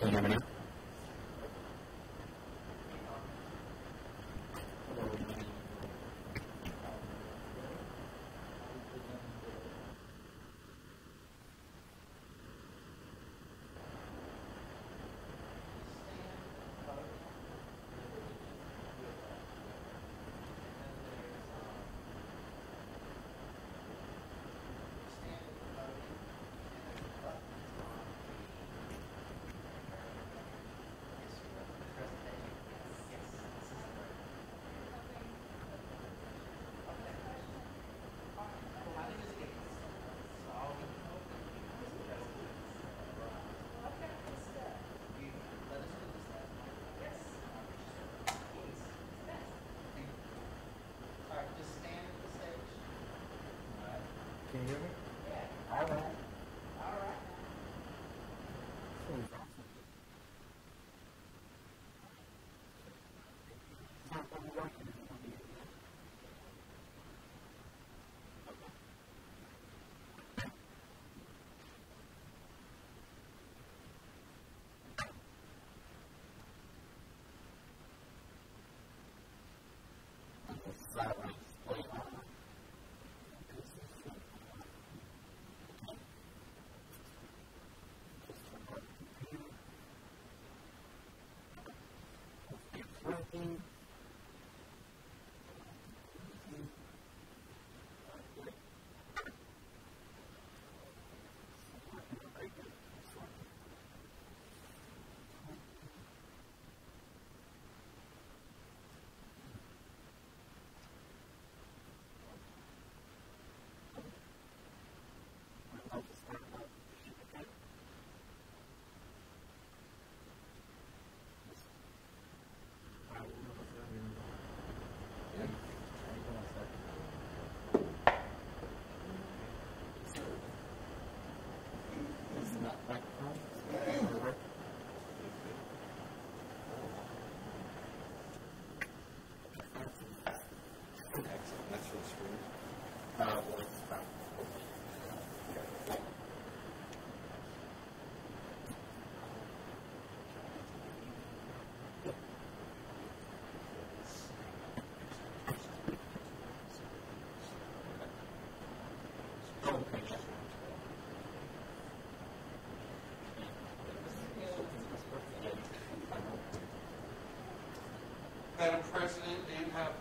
さよなら。Madam President, and have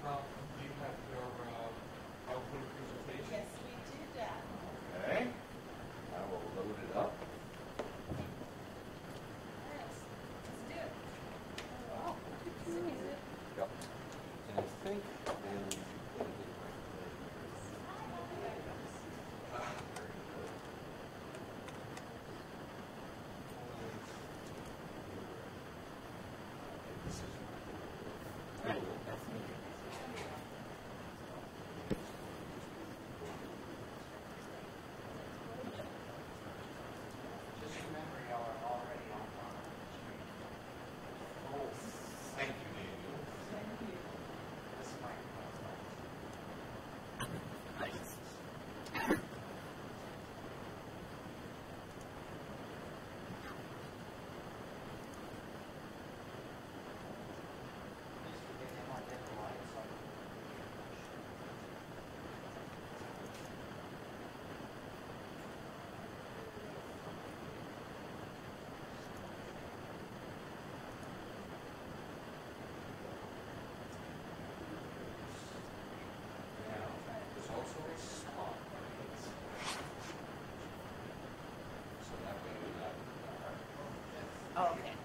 Oh, okay.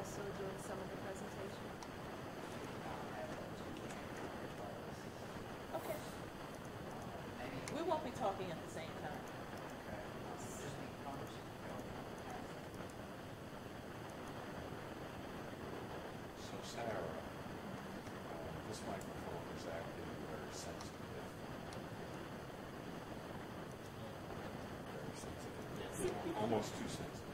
also doing some of the presentation. Okay. We won't be talking at the same time. So Sarah, uh, this microphone is acting very sensitive. Very sensitive. Almost too sensitive.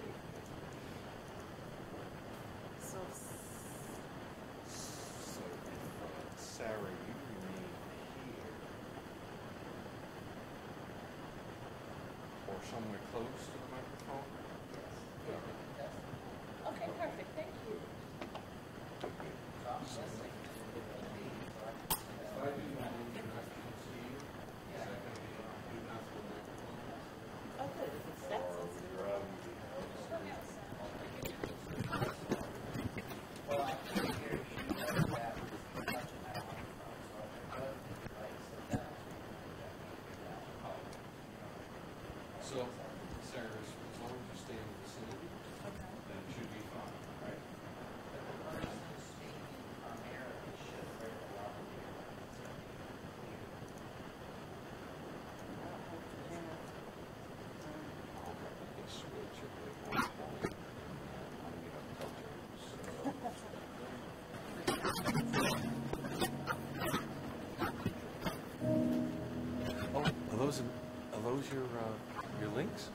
Are those your, uh, your links?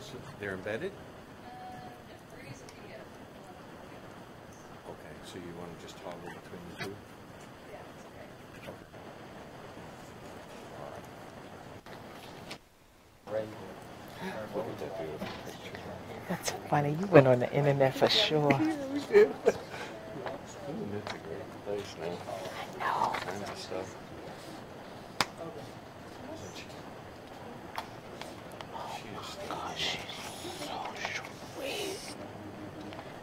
So They're embedded? Okay, so you wanna just toggle between the two? Look at that beautiful picture. That's funny. You went on the internet for sure. Isn't it a great place now? No. Kinds of stuff. Isn't she? She is still. God, she's so sweet.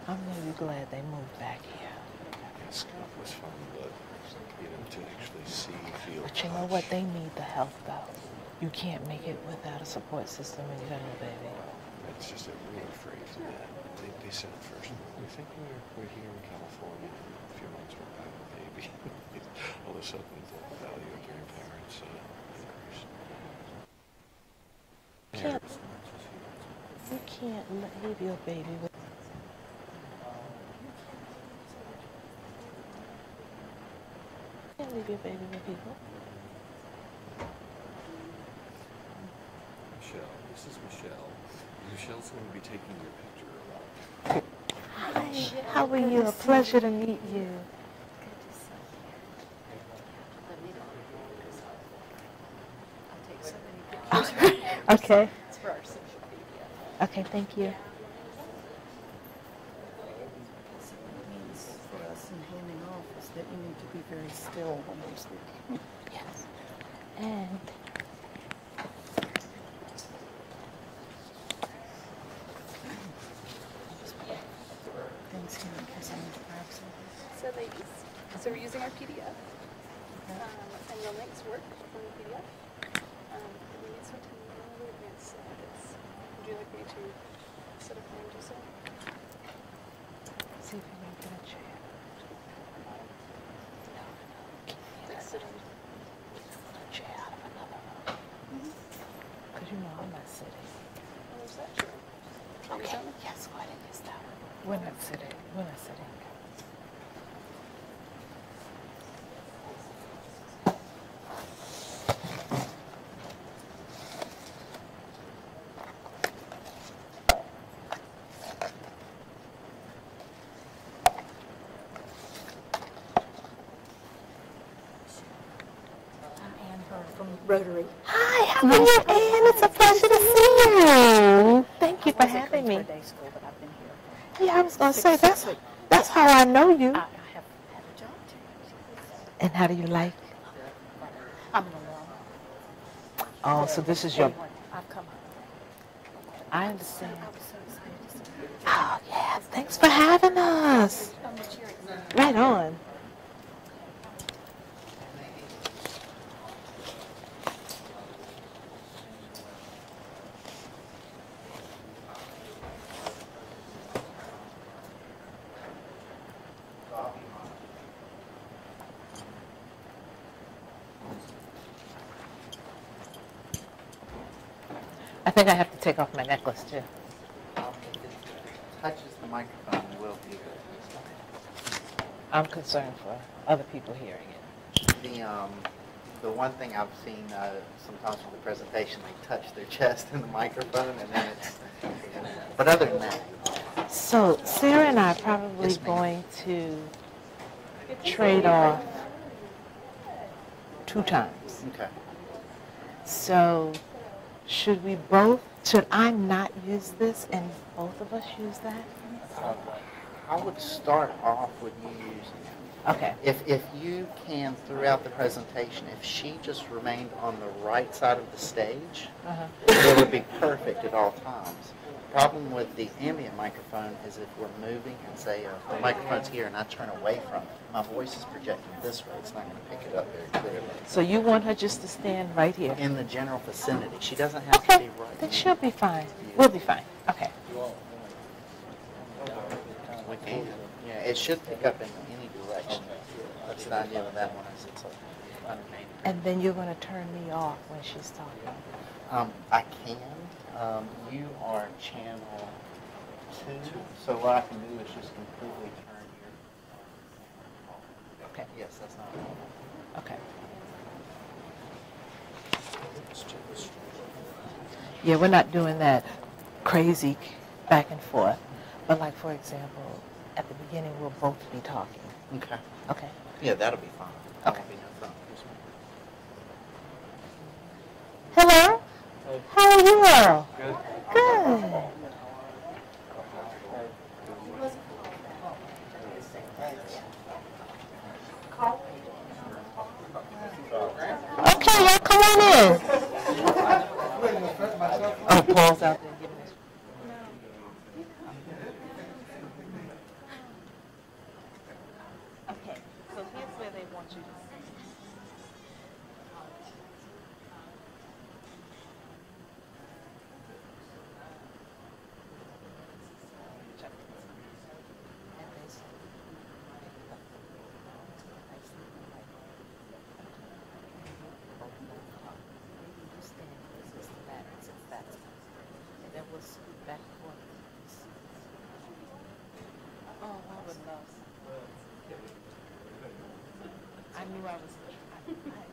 I'm really glad they moved back here. Yeah, Scott was fun, but you know, to actually see, feel. But you know what? They need the help, though. You can't make it without a support system when you got a little baby. That's just that we were afraid of that. They, they said at first, we think we're, we're here in California. A few months went by with a baby. All of a sudden, the value of grandparents uh, increased. Can't- Parents, not. You can't leave your baby with. You can't leave your baby with people. Michelle, this is Michelle. Michelle's going to be taking your picture a lot. Hi. How are you? A pleasure to meet you. I'll take so many pictures. Okay. It's for our social media. Okay, thank you. Means for us in handing off is that you need to be very still when you're speaking. Yes. And Things here in case I need to grab something. So ladies, so we're using our PDF. Um, and the links work from the PDF. Um, we need some. Would you like me to set up and do so? see if you can get a chair. Like sit on. A chair out of another room. Because you know I'm not sitting. Oh, there's that chair. Should we Okay, sit on it? yes, go ahead and get started. We're not sitting. We're not sitting. I'm Ann Hurd from Rotary. Hi, how are you, Anne? It's a pleasure to see you. Thank you for having me. Yeah, I was gonna say that's that's how I know you. And how do you like? I'm alum. Oh, so this is your. I've come. I understand. To. Oh yeah, thanks for having us. Right on. I think I have to take off my necklace too. Touches the microphone, hear it. I'm concerned for other people hearing it. The, um, the one thing I've seen, uh, sometimes with the presentation, they touch their chest in the microphone and then it's, But other than that, So Sarah and I are probably Yes, going to trade off two times. okay. So should we both, should I not use this and both of us use that? I would start off with you using it. Okay. If, if you can, throughout the presentation, if she just remained on the right side of the stage, Uh-huh. it would be perfect at all times. Problem with the ambient microphone is if we're moving and say uh, the microphone's here and I turn away from it, my voice is projecting this way. It's not going to pick it up very clearly. So you want her just to stand right here? In the general vicinity, she doesn't have to be right. then she'll be fine. We'll be fine. Okay. We can. Yeah, it should pick up in any direction. That's the idea with that one. Is it's like underneath. And then you're going to turn me off when she's talking. Um, I can. Um, you are channel two, so what I can do is just completely turn your. Okay. Yes, that's not. Okay. Yeah, we're not doing that crazy back and forth. But like, for example, at the beginning, we'll both be talking. Okay. Okay. Yeah, that'll be fine. That Okay. won't be no problem. Hello? How are you, Earl? Good. Good. Okay, y'all come on in. Oh, Paul's out there giving us. Okay, so here's where they want you to And then we'll scoot back and forth. Oh, I would love. I knew I was, I I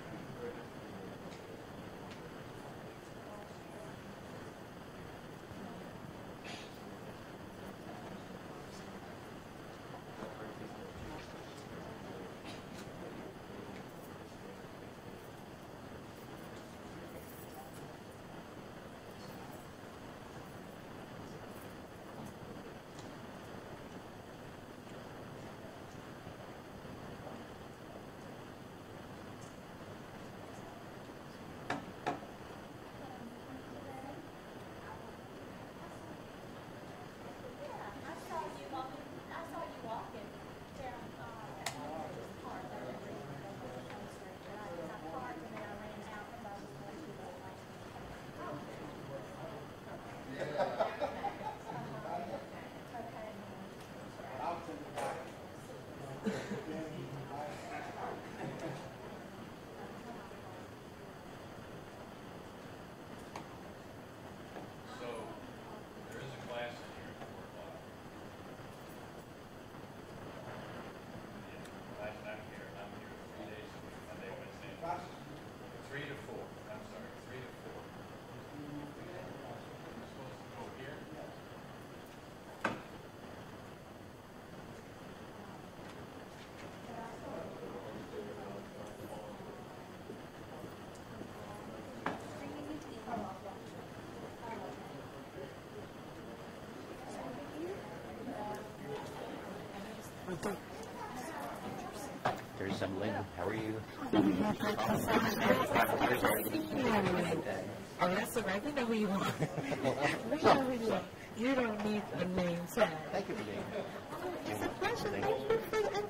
There's some Lynn. How are you? Oh, that's. We know who you are. we know you don't need a name tag. Thank you for being here. Oh, it's a pleasure. Thank you for inviting us.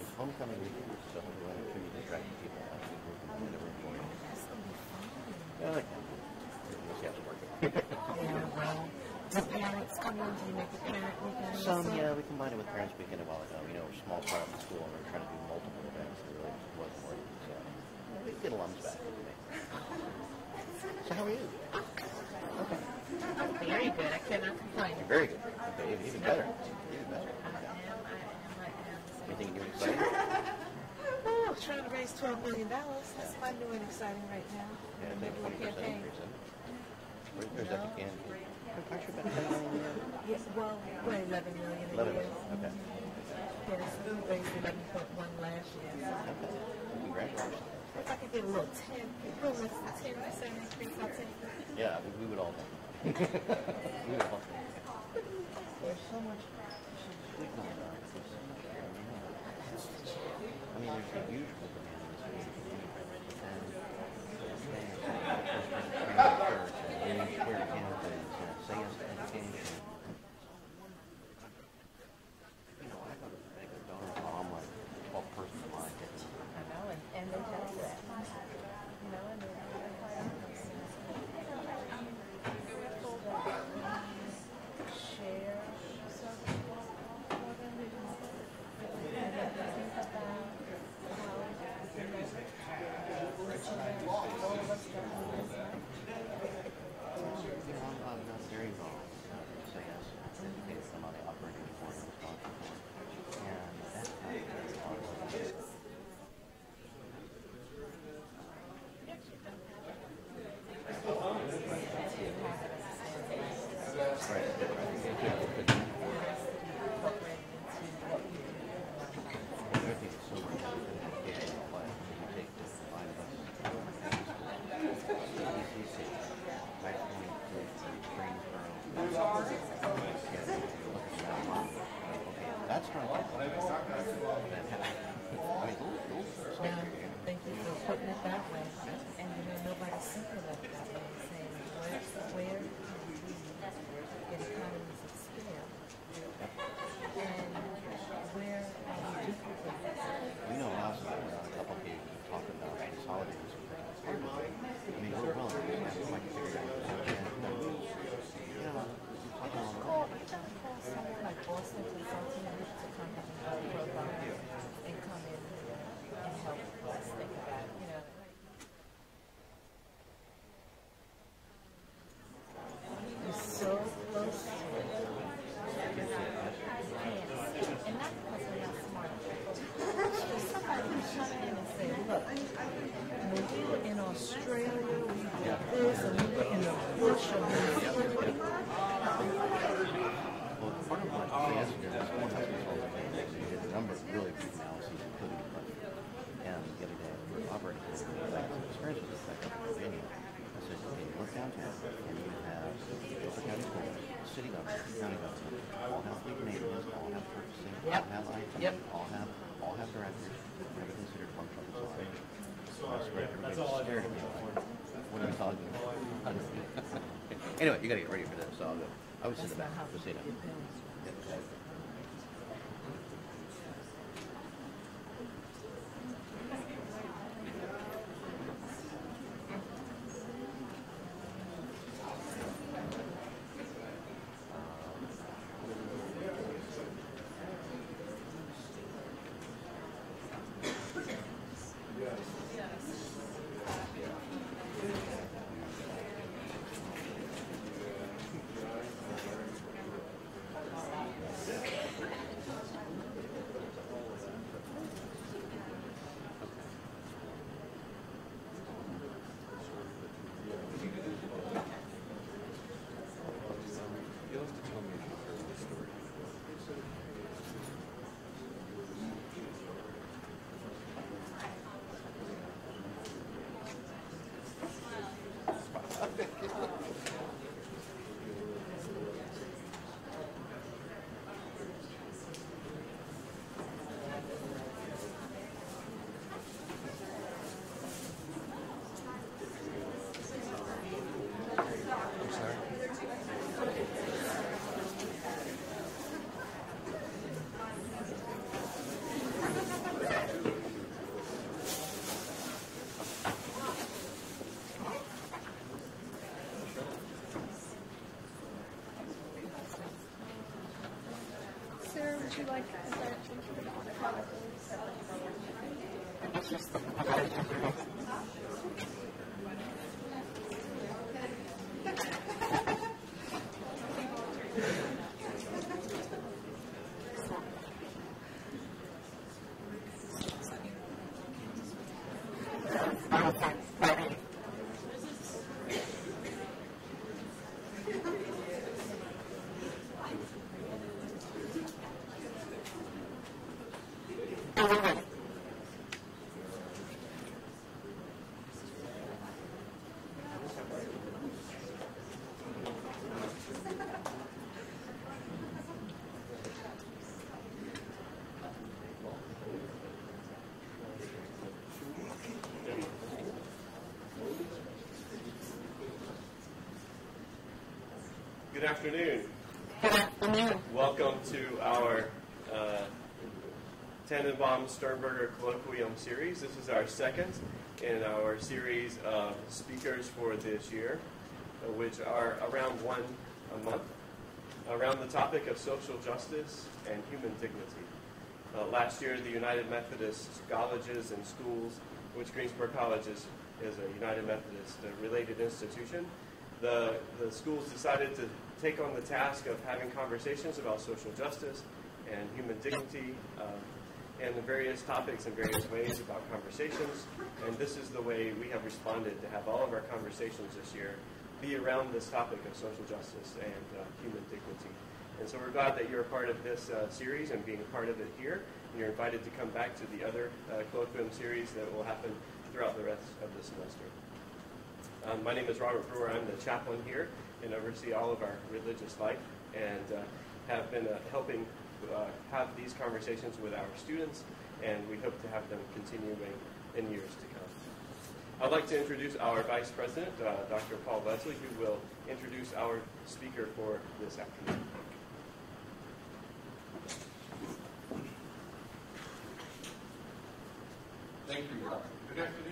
It's homecoming weekend, so I'm to treat people out the group and whatever we're going. That's going to be fun. Yeah, to yeah, well, the parents come you, make the parents had it with Parents Weekend a while ago. You know, we we're small private school and we're trying to do multiple events. It really wasn't working. So we get alums back. So how are you? Okay. I'm very good. I cannot complain. You're very good. Okay, even better. Even better. Anything new exciting? Oh, trying to raise $12 million. That's my new and exciting right now. Yeah, I think 20% increase. Where's that again? Aren't well, we're 11 million a year. okay. Last year. If I could get a little 10, a little less ten, I'll. Yeah, we- would all. We would. There's so much. I mean, there's a huge. Anyway, you gotta get ready for this, so I'll go. I was in the back, Christina. Thank you for the honor chronicles? Good afternoon. Welcome to our uh, Tannenbaum Sternberger Colloquium series. This is our second in our series of speakers for this year, uh, which are around one a month, around the topic of social justice and human dignity. Uh, last year, the United Methodist colleges and schools, which Greensboro College is, is a United Methodist uh, related institution, the, the schools decided to take on the task of having conversations about social justice and human dignity um, and the various topics and various ways about conversations. And this is the way we have responded to have all of our conversations this year be around this topic of social justice and uh, human dignity. And so we're glad that you're a part of this uh, series and being a part of it here. And you're invited to come back to the other uh, colloquium series that will happen throughout the rest of the semester. Um, my name is Robert Brewer. I'm the chaplain here and oversee all of our religious life and uh, have been uh, helping uh, have these conversations with our students, and we hope to have them continuing in years to come. I'd like to introduce our Vice President, uh, Dr. Paul Leslie, who will introduce our speaker for this afternoon. Thank you, Robert. Good afternoon,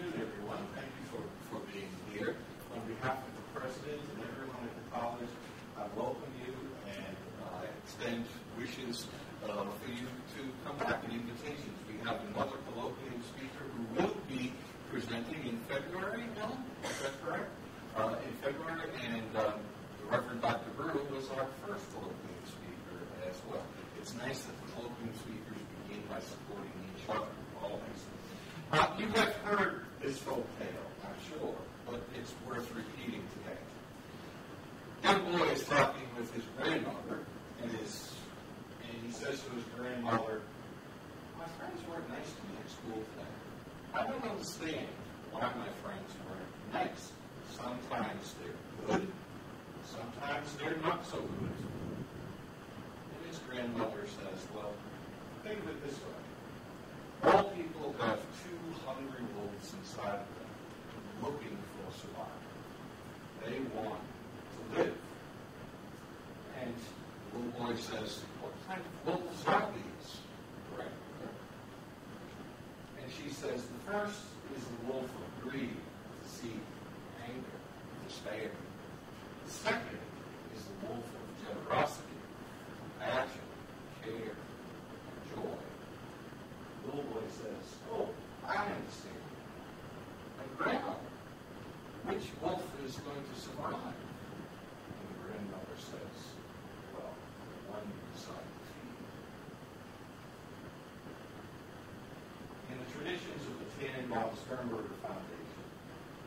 Tannenbaum Sternberger Foundation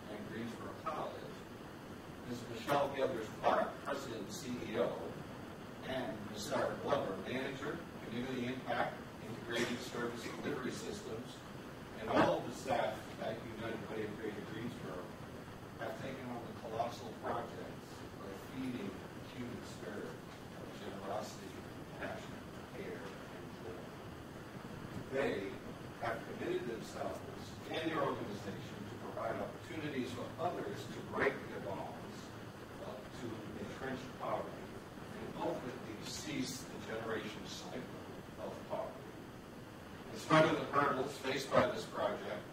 and Greensboro College, Ms. Michelle Gethers Clark, President and CEO, and Ms. Sarah Glover, Manager, Community Impact, Integrated Service Delivery Systems, and all of the staff at United Way of Greater Greensboro have taken on the colossal projects of feeding the human spirit of generosity, compassion, care, and joy. They have committed themselves and their organization to provide opportunities for others to break their bonds uh, to entrenched poverty and ultimately cease the generation cycle of poverty. In spite of the hurdles faced by this project,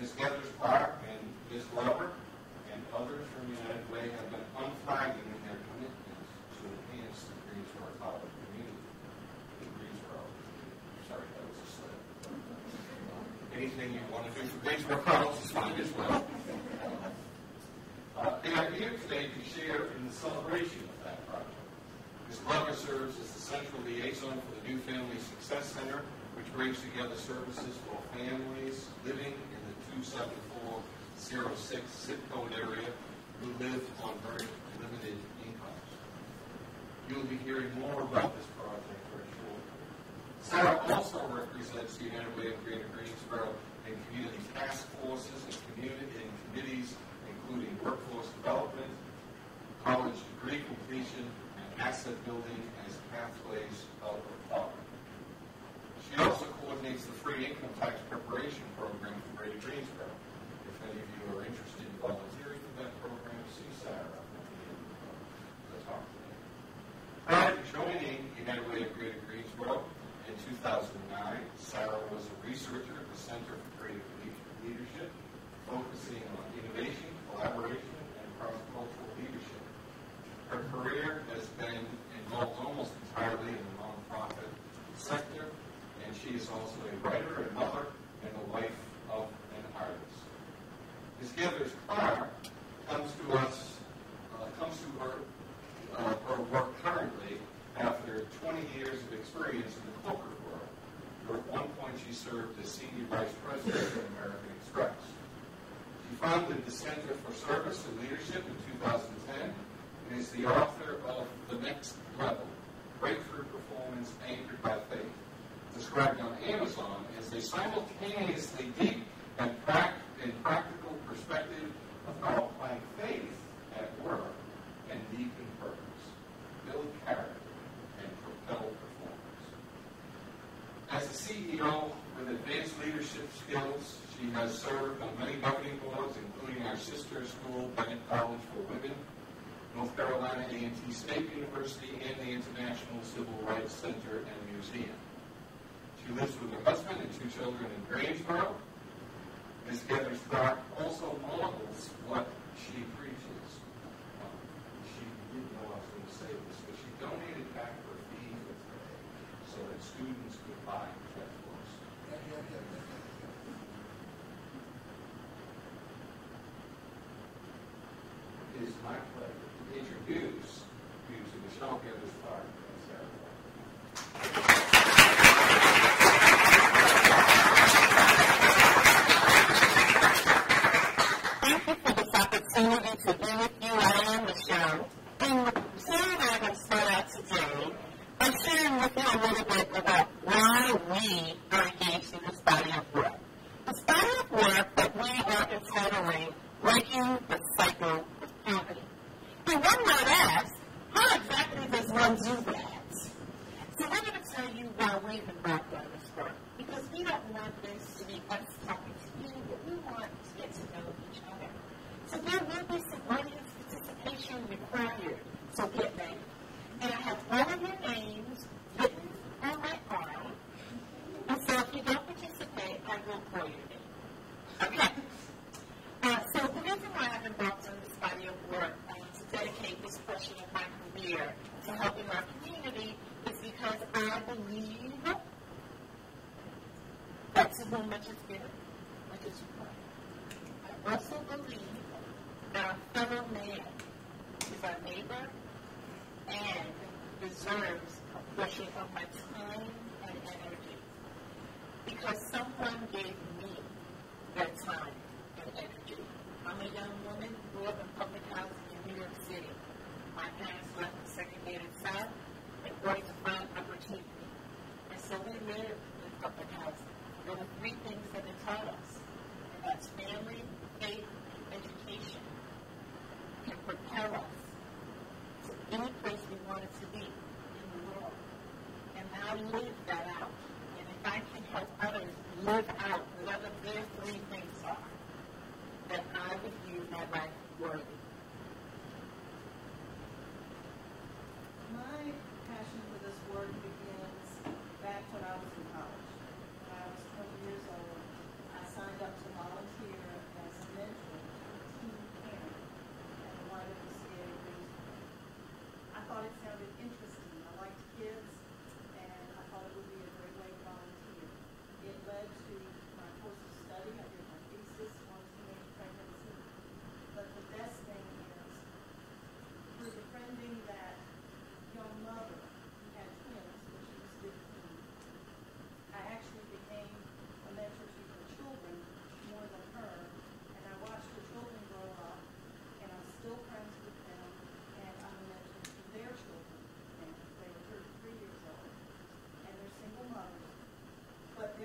Ms. Gethers Clark and Ms. Glover and others from United Way have been unflagging in their commitment to enhance the Greensboro College community in Greensboro. Anything you want to do for is fine as well. Uh, are here today to share in the celebration of that project. Ms. Glover serves as the central liaison for the New Family Success Center, which brings together services for families living in the 27406 zip code area who live on very limited incomes. You'll be hearing more about this project. Sarah also represents the United Way of Greater Greensboro in community task forces and community and committees, including workforce development, college degree completion, and asset building as pathways of recovery. She also coordinates the free income tax preparation program for Greater Greensboro. If any of you are interested in volunteering for that program, see Sarah at the talk to joining United Way of Greater Greensboro 2009, Sarah was a researcher at the Center for Creative Leadership, focusing on innovation, collaboration, and cross-cultural leadership. Her career has been involved almost entirely in the nonprofit sector, and she is also a writer, a mother, and a wife of an artist. Ms. Gethers Clark comes to us, uh, comes to her, uh, her work currently after 20 years of experience in the corporate at one point she served as senior vice president of American Express. She founded the Center for Service and Leadership in 2010 and is the author of The Next Level, Breakthrough Performance Anchored by Faith, described on Amazon as a simultaneously deep and, prac- and practical perspective of how applying faith at work and deepen purpose, build character, and propel performance. As a CEO with advanced leadership skills, she has served on many governing boards, including our sister school, Bennett College for Women, North Carolina A&T State University, and the International Civil Rights Center and Museum. She lives with her husband and two children in Greensboro. Ms. Gethers Clark also models what she preaches. Um, she didn't know I was going to say this, but she donated back her fee so that students could buy textbooks. It is my pleasure to introduce you to Michelle Gethers Clark and Sarah Clark. Thank you for this opportunity to be with you. I am Michelle. And Sarah and I have started out today by sharing with you a little bit about why we are engaged in this body of work. This body of work that we are entitling Breaking the Cycle of Poverty. And one might ask, how exactly does one do that? So we're going to tell you why we've embarked on this work. Because we don't want this to be us talking to you, but we want to get to know each other. So there will be some audience participation required. So get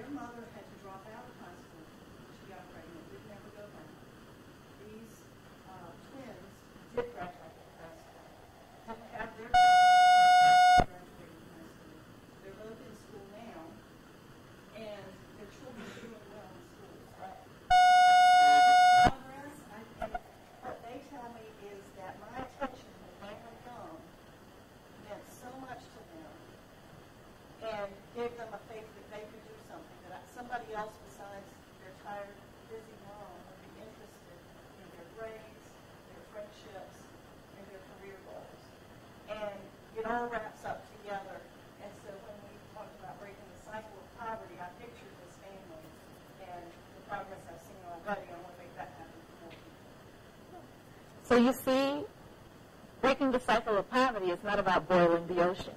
Their mother had to drop out of high school. She got pregnant, didn't ever go back. These uh, twins did graduate high school. Have their graduated from high school. They're both in school now, and their children are doing well in school. Right? Progress, I think, what they tell me is that my attention when they were young meant so much to them and gave them So you see, breaking the cycle of poverty is not about boiling the ocean.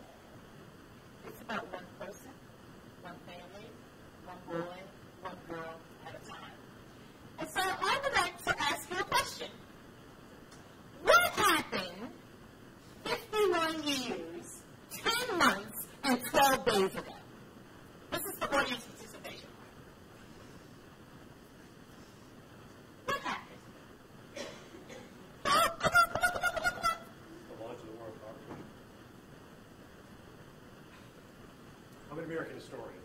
American story.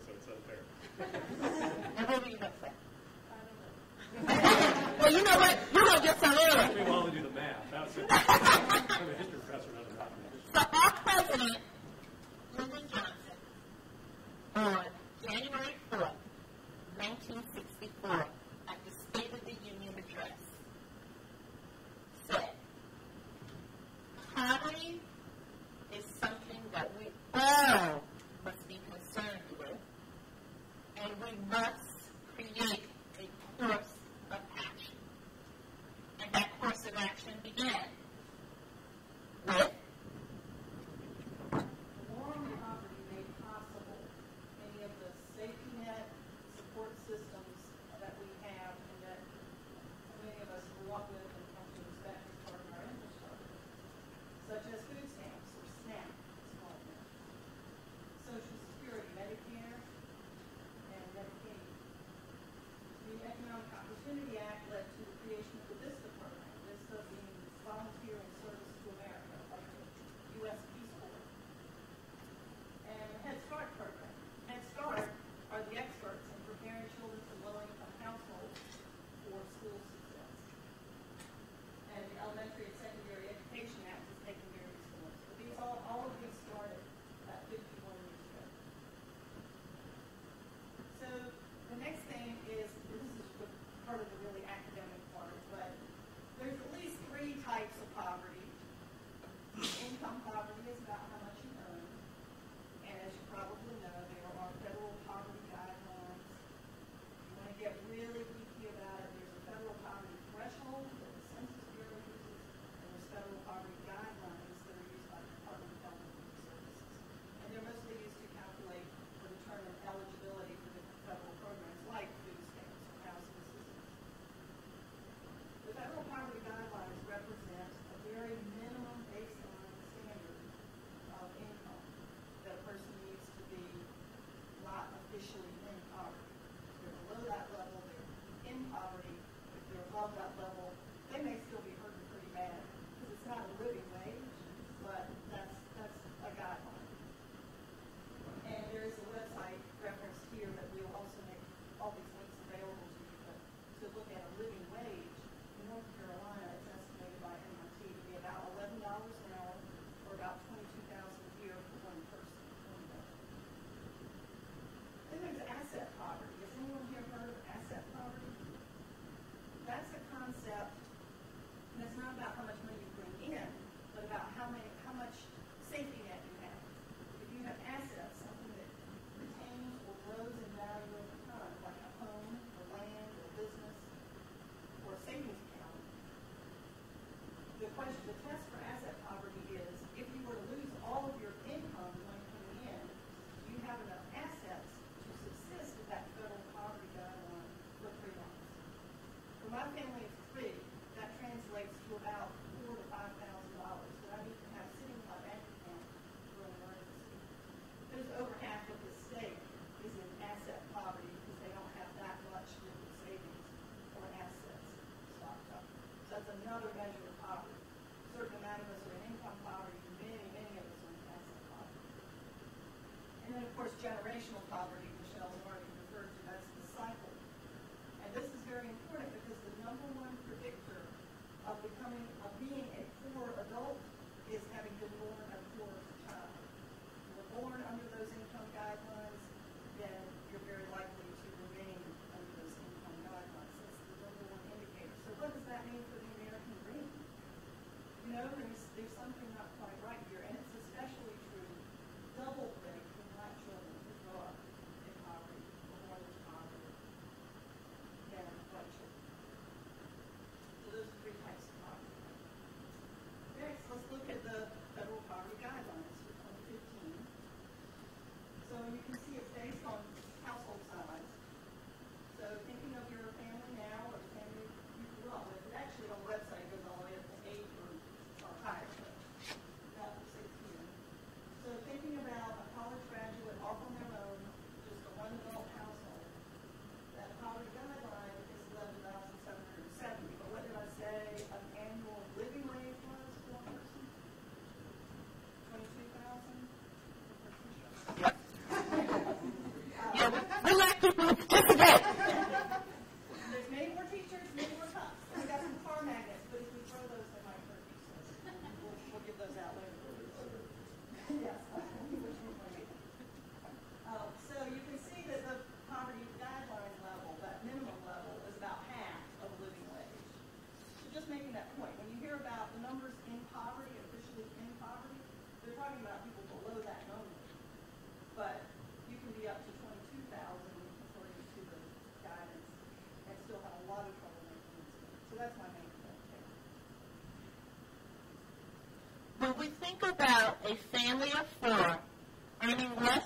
about how many, how much safety net you have. If you have assets, something that retains or grows in value over time, like a home, or land, or business, or a savings account, the question, the test another measure of poverty. A certain amount of us are in income poverty, many, many of us are in asset poverty. And then, of course, generational poverty people with disabilities. think about a family of four earning less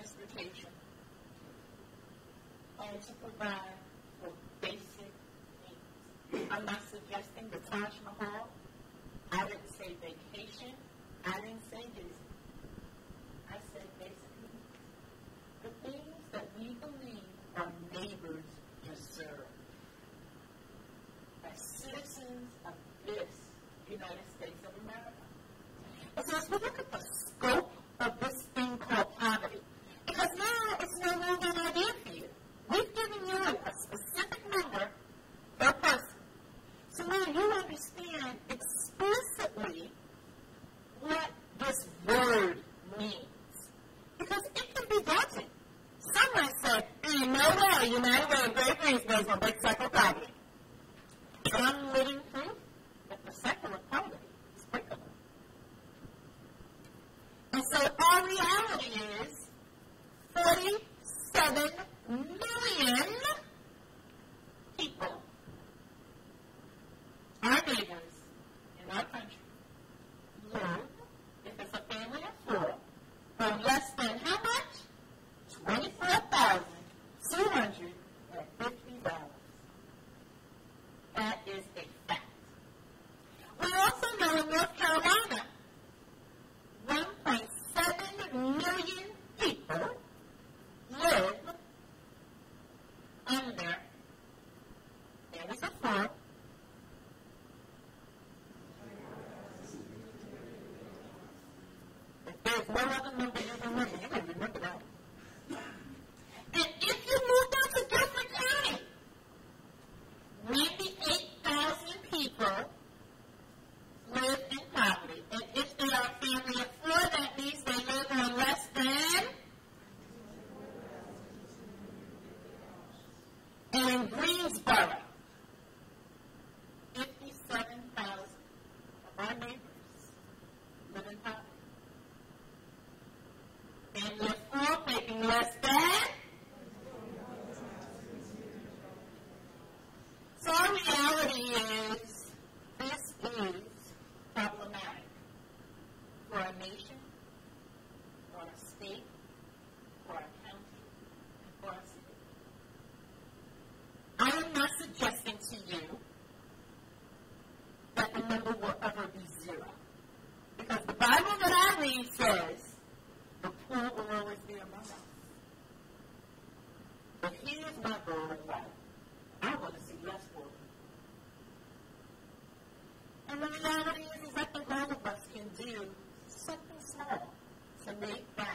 transportation, and to provide for basic needs. I'm not suggesting the Taj Mahal the reality is, that the all of us can do something small to make that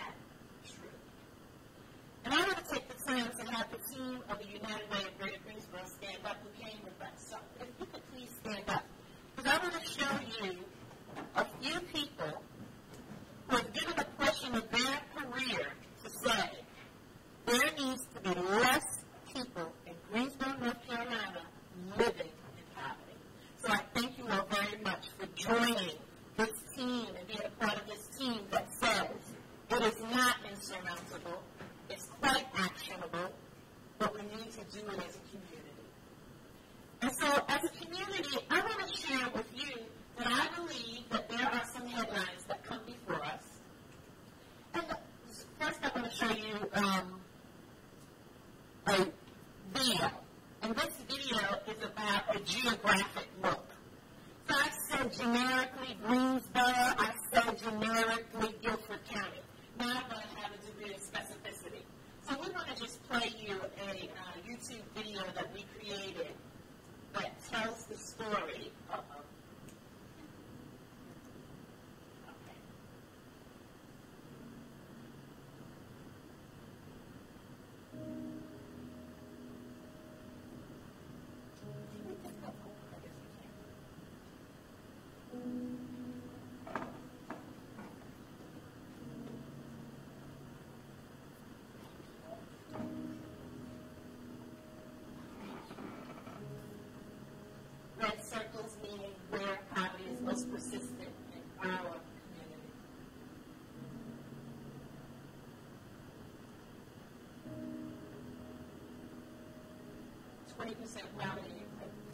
20% gravity,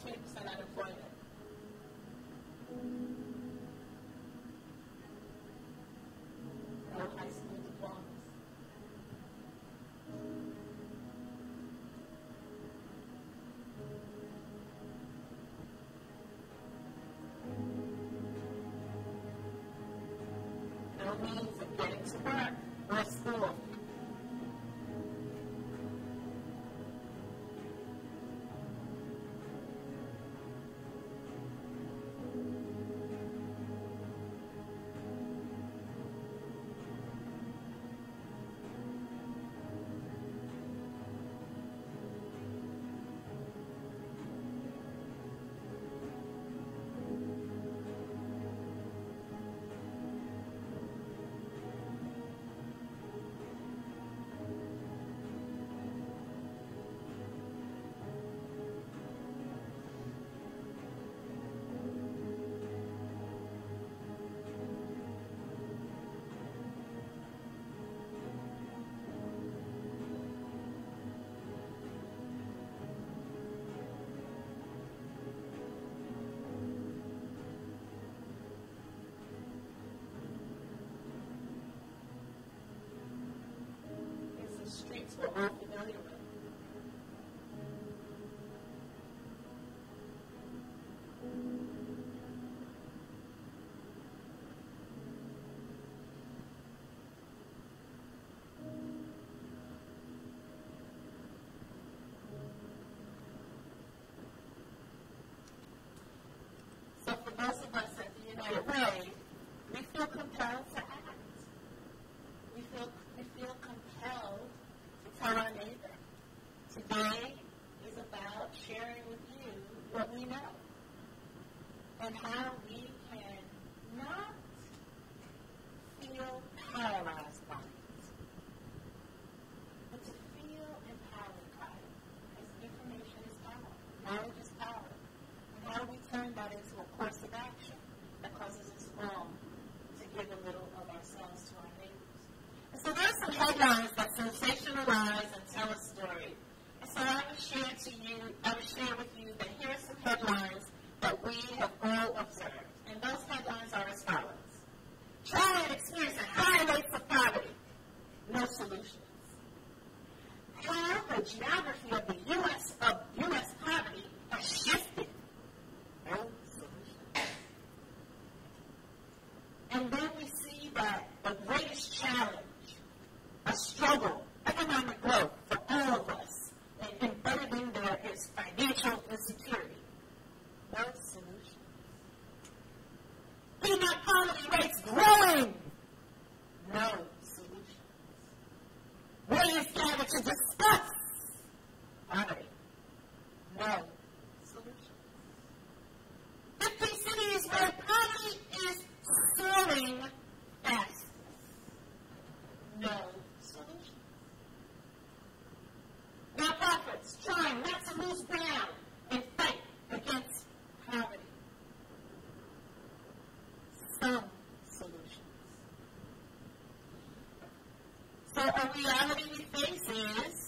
20% unemployment. No high school diplomas. No means of getting to work or school. things we're all familiar with. So for of us at the United Way, we feel compelled to the reality we face is.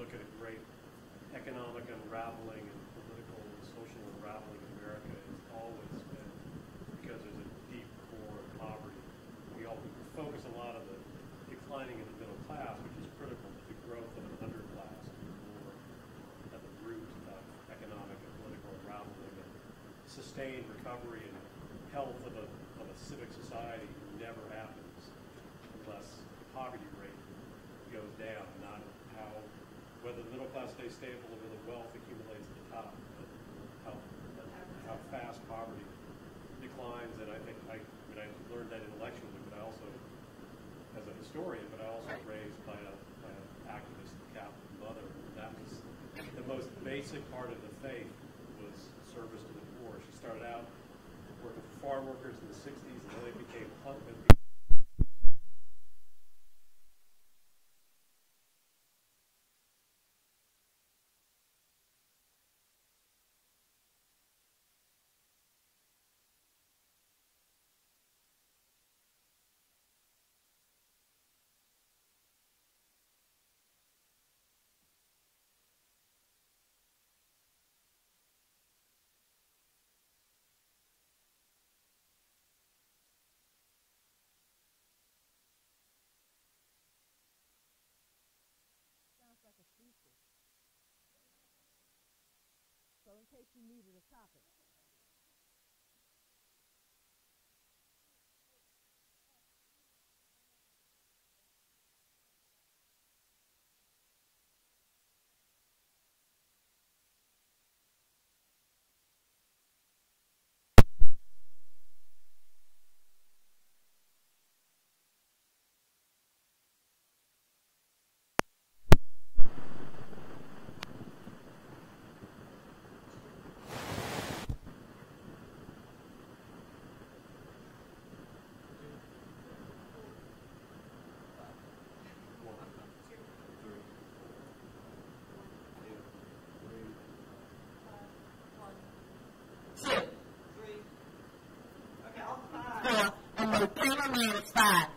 look at a great economic unraveling and political and social unraveling in America, it's always been because there's a deep core of poverty. We all focus a lot on the declining in the middle class, which is critical to the growth of an underclass at the root of economic and political unraveling and sustained recovery and health of a, of a civic society stay stable where the wealth accumulates at the top, how, how fast poverty declines. And I think I, I mean, I learned that intellectually, but I also, as a historian, but I also right. raised by, a, by a activist Catholic mother. That was the most basic part of the faith was service to the poor. She started out working for farm workers in the 60s, and then it became hunt, case you needed a stopper. so chamomile is fine.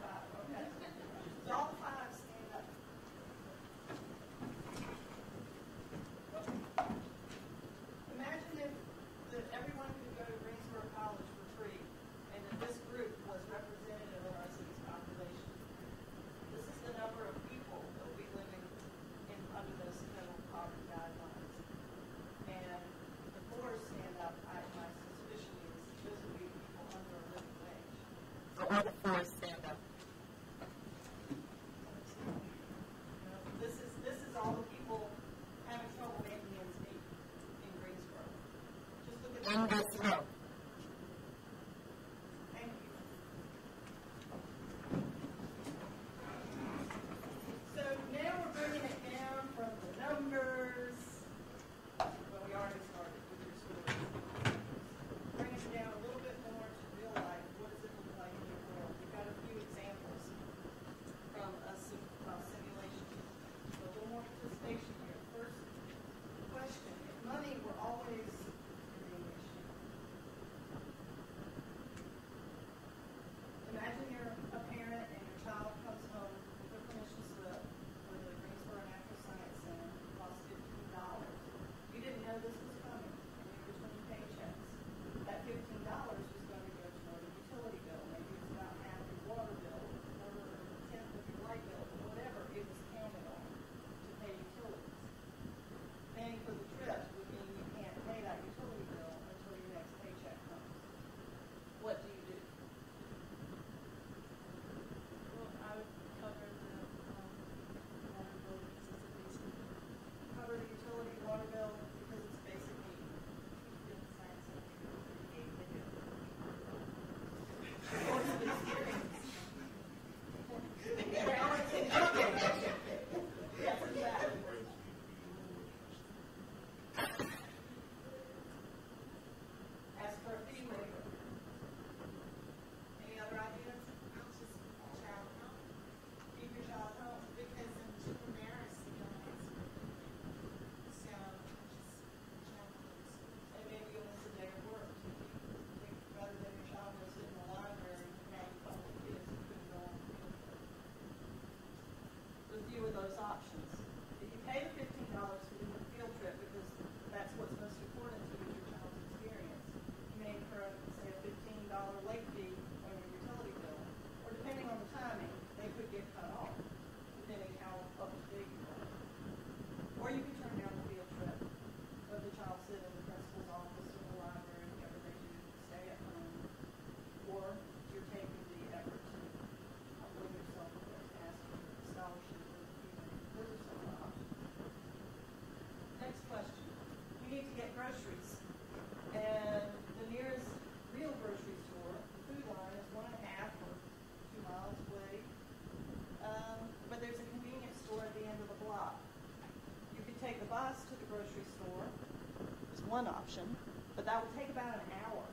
option, but that will take about an hour.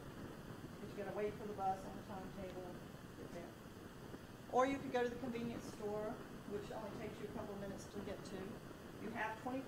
Because you got to wait for the bus on the timetable. Or you could go to the convenience store, which only takes you a couple of minutes to get to. You have $25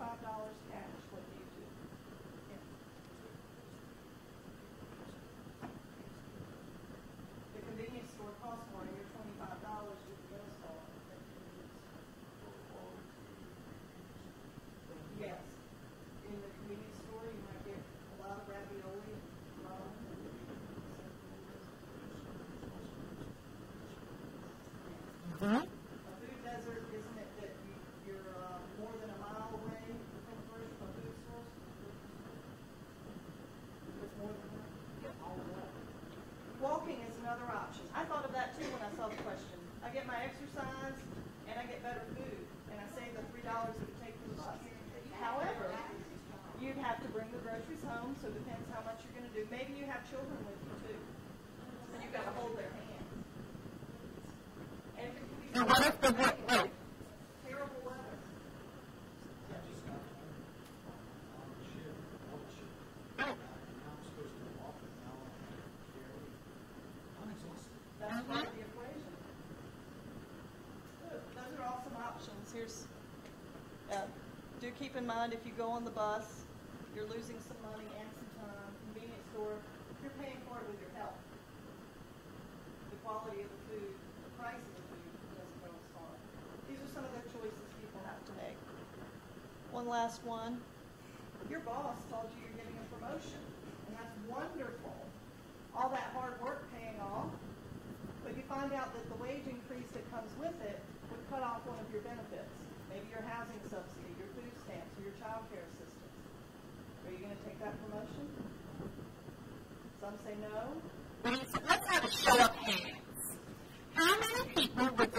Mm-hmm. keep in mind if you go on the bus, you're losing some money and some time. Convenience store, you're paying for it with your health. The quality of the food, the price of the food doesn't go as far. These are some of the choices people have to make. One last one. Your boss told you you're getting a promotion, and that's wonderful. All that hard work paying off, but you find out that the wage increase that comes with it would cut off one of your benefits. Maybe your housing subsidy, your child care assistance. Are you going to take that promotion? Some say no. Let's have a show of hands. How many people would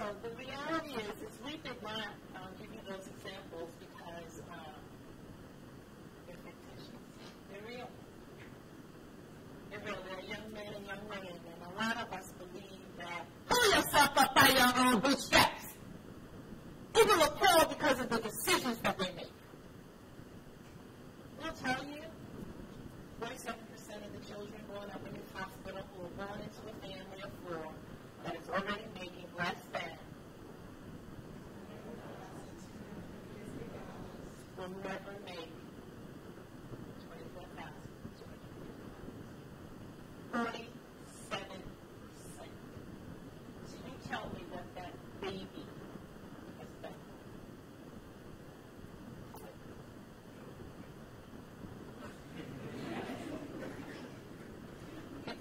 So the reality is, is we did not um, give you those examples because um, they're fictitious. They're real. They're real. They're young men and young women, and a lot of us believe that pull yourself up by your own bootstraps.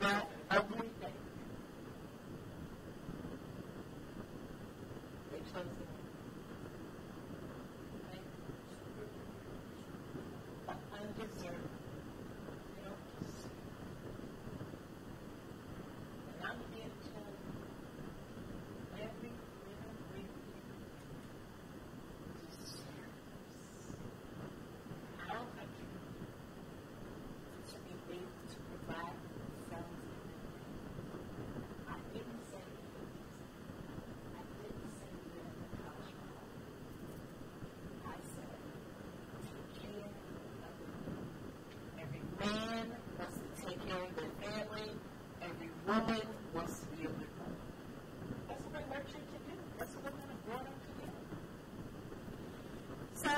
That ugly thing. They chose it. Right? But undeserved. They don't deserve it. And I'm here to tell you, every living, breathing human deserves our country to be able to provide themselves I didn't say I didn't say live in the college hall. I said take care of them. Every man wants to take care of their family. Every woman wants to be able to home. That's what we're nurtured to do. That's what we're going to grow up to do. So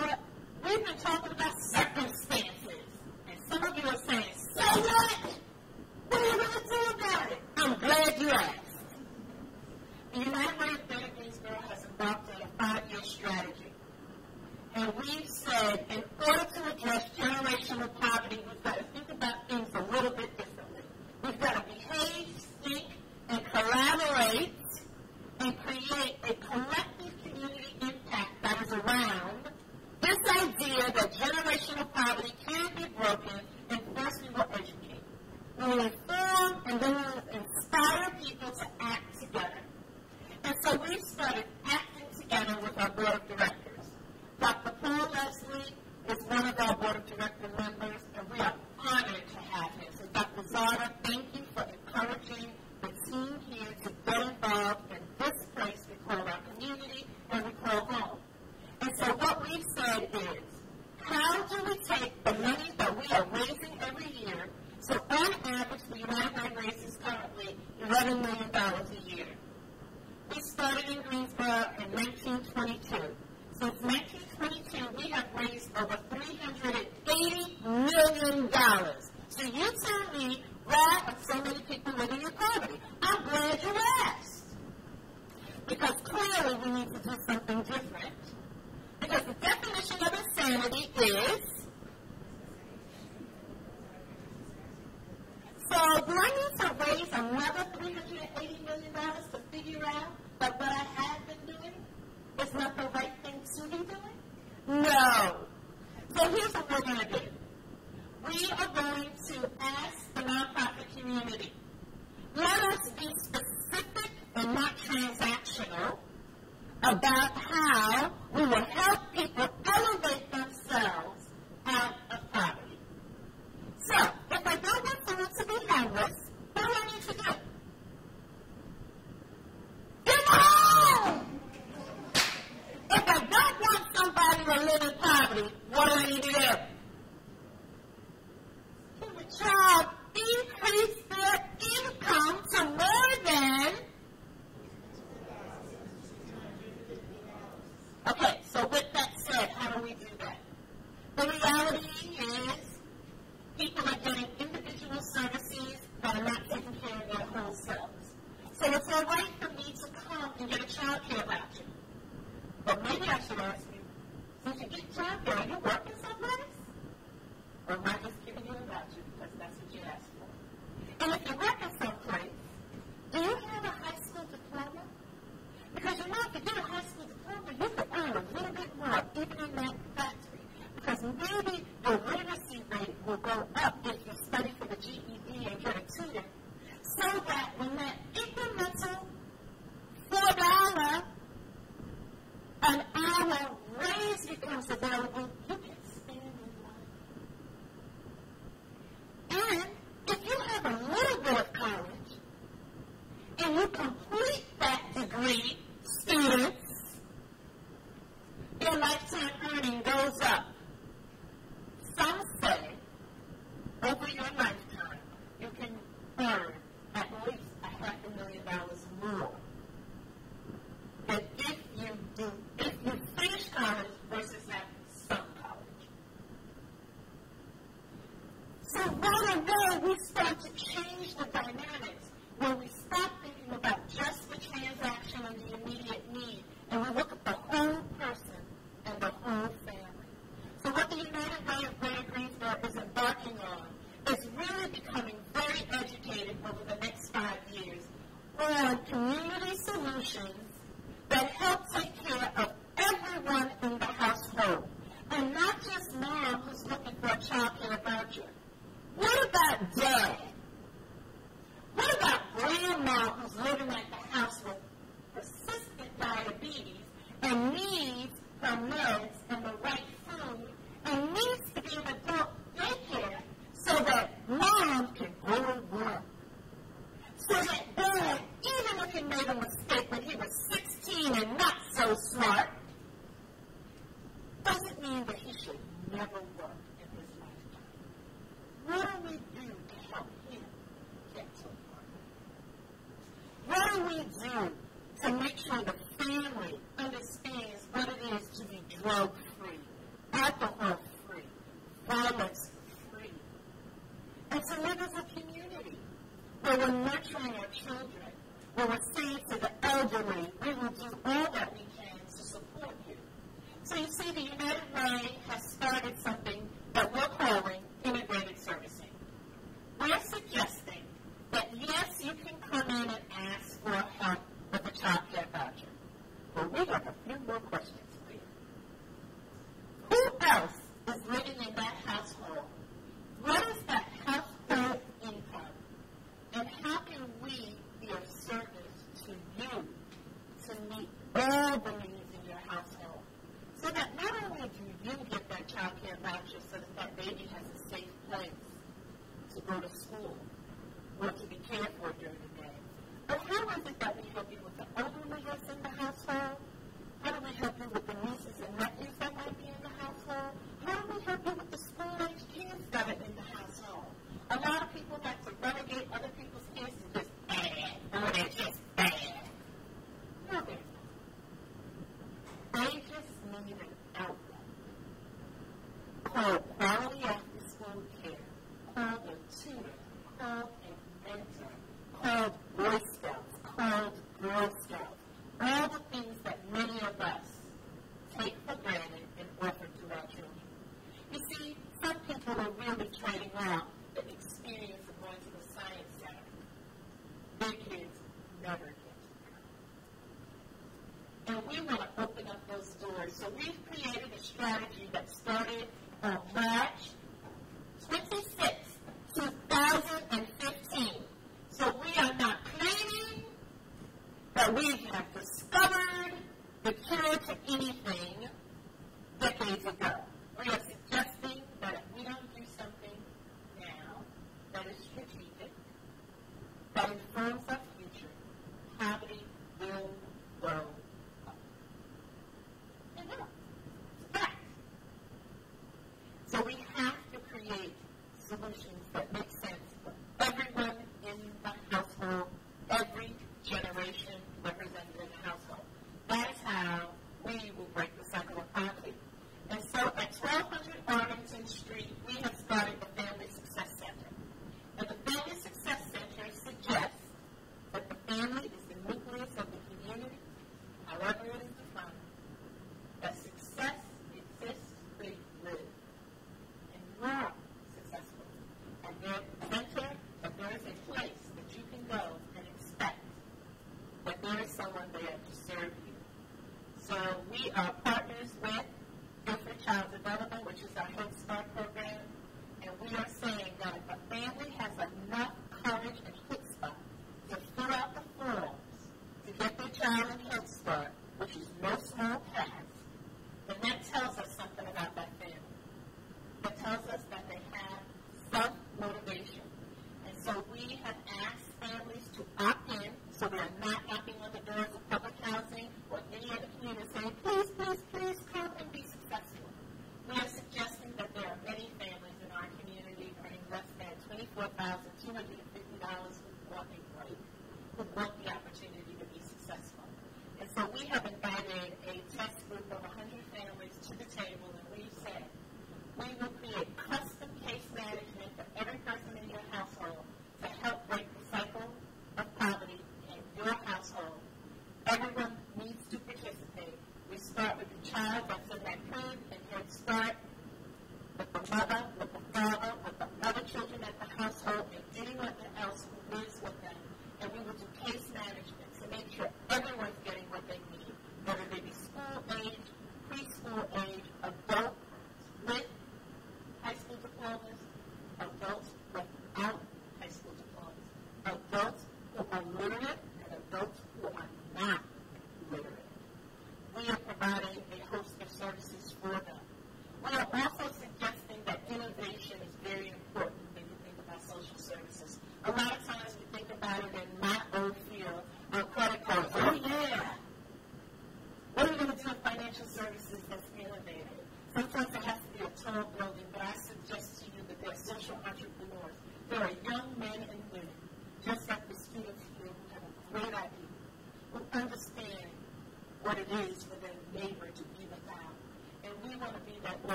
we've been talking about circumstances, and some of you are saying, "So what? What are you going to do about it?" I'm glad you asked. The United Way of Greater Greensboro has adopted a five-year strategy, and we've said in order to address generational poverty, we've got to think about things a little bit differently. We've got to behave, think, and collaborate and create a collective community impact that is around this idea that generational poverty can be broken, and first we will educate. We will inform and then we will inspire people to act together. And so we started acting together with our board of directors. Dr. Paul Leslie is one of our board of director members, and we are honored to have him. So over the next five years. On community solutions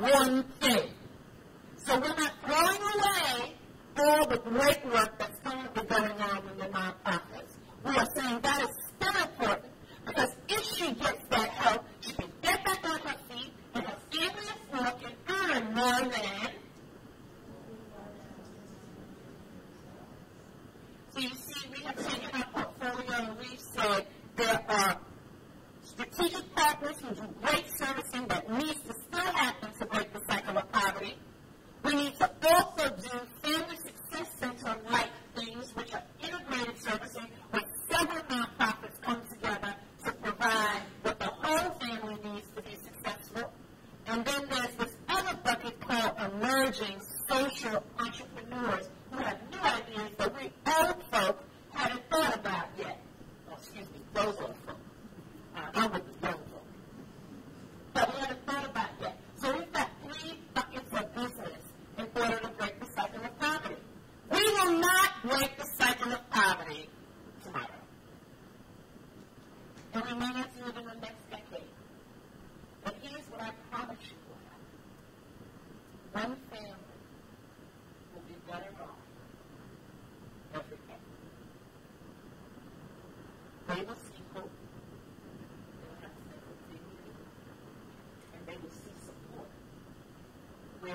one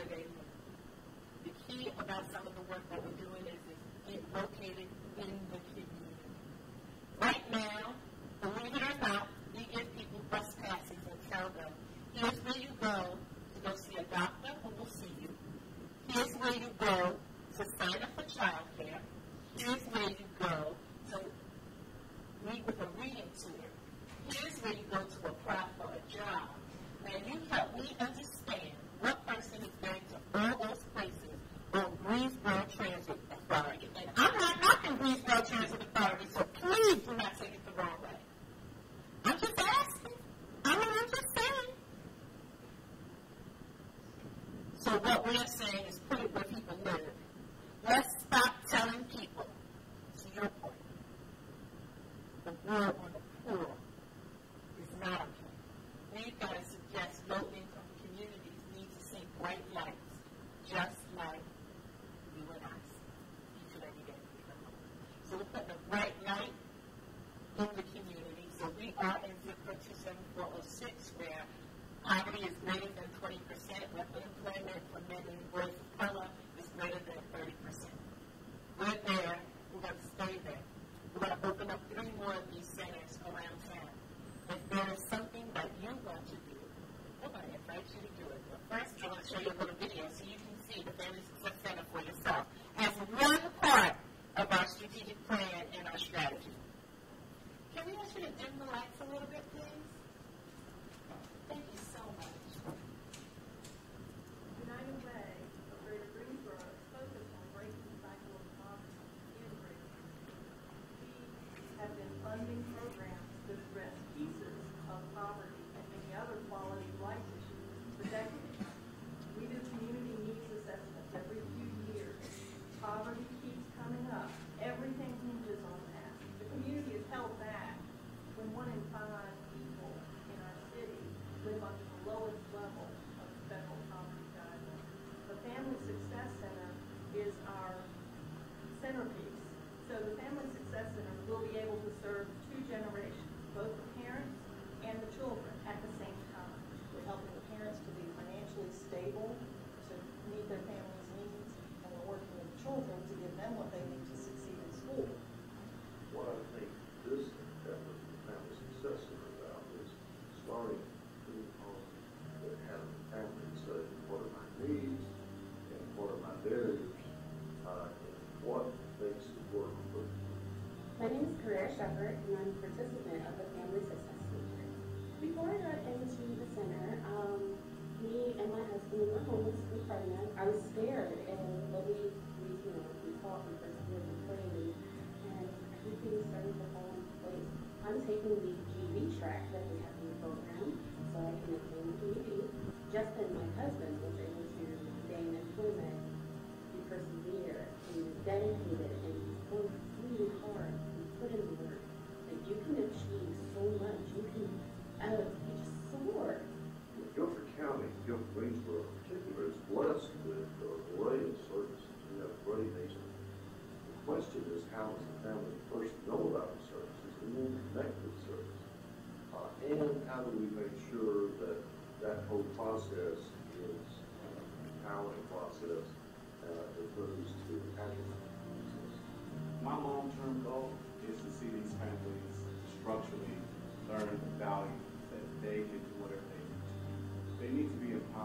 where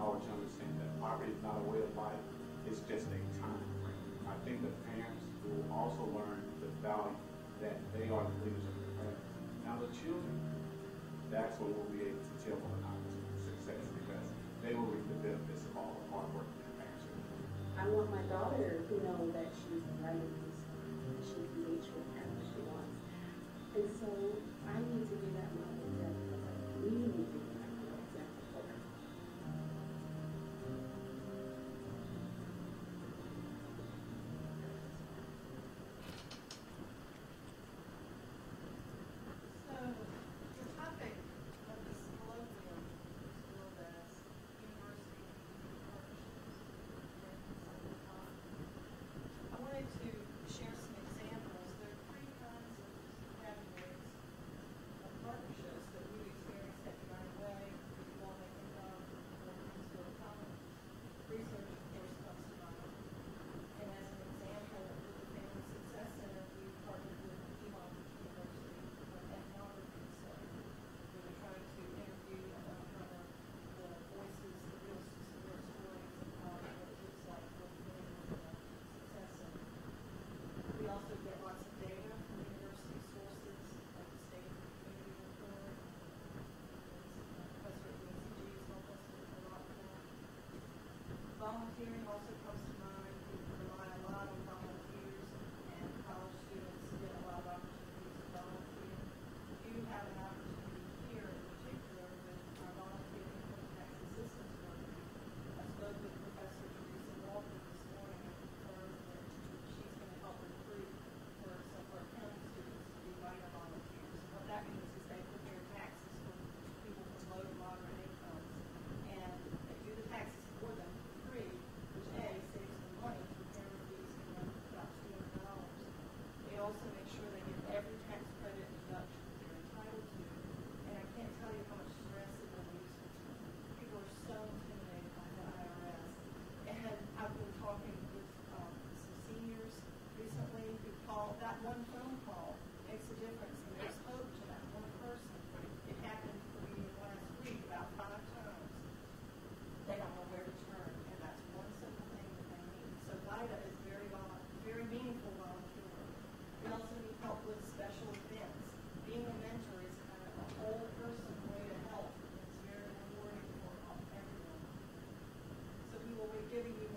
knowledge and understand that poverty is not a way of life, it's just a time frame. I think the parents will also learn the value that they are the leaders of their parents. Now the children, that's what we'll be able to tell them about success because they will reap the benefits of all the hard work that their parents are doing. I want my daughter to know that she's the right she can reach whatever she wants. And so I need to be that mother that we need to volunteering also giving you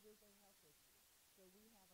It is a health issue. So we have